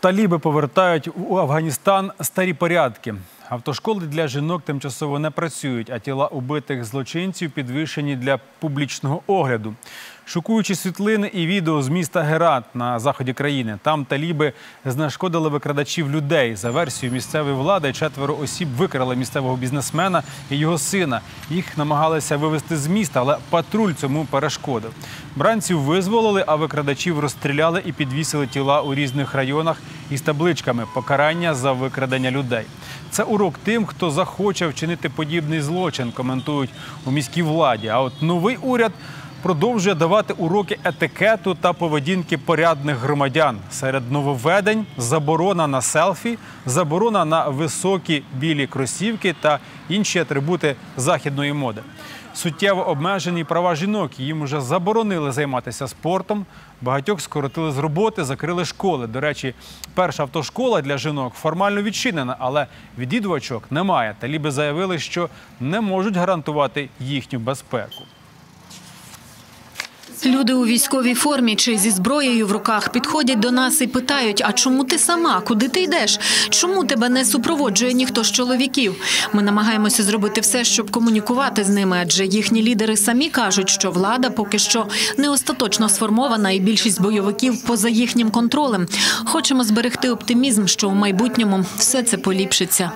Таліби повертають у Афганістан старі порядки. Автошколи для жінок тимчасово не працюють, а тіла убитих злочинців підвищені для публічного огляду. Шокуючі світлини і відео з міста Герат на заході країни. Там таліби знешкодили викрадачів людей. За версією місцевої влади, четверо осіб викрали місцевого бізнесмена і його сина. Їх намагалися вивезти з міста, але патруль цьому перешкодив. Бранців визволили, а викрадачів розстріляли і підвісили тіла у різних районах із табличками покарання за викрадення людей. Це урок тим, хто захоче вчинити подібний злочин, коментують у міській владі. А от новий уряд продовжує давати уроки етикету та поведінки порядних громадян. Серед нововведень заборона на селфі, заборона на високі білі кросівки та інші атрибути західної моди. Суттєво обмежені права жінок. Їм вже заборонили займатися спортом. Багатьох скоротили з роботи, закрили школи. До речі, перша автошкола для жінок формально відчинена, але відвідувачок немає. Таліби заявили, що не можуть гарантувати їхню безпеку. Люди у військовій формі чи зі зброєю в руках підходять до нас і питають: а чому ти сама? Куди ти йдеш? Чому тебе не супроводжує ніхто з чоловіків? Ми намагаємося зробити все, щоб комунікувати з ними, адже їхні лідери самі кажуть, що влада поки що не остаточно сформована, і більшість бойовиків поза їхнім контролем. Хочемо зберегти оптимізм, що у майбутньому все це поліпшиться.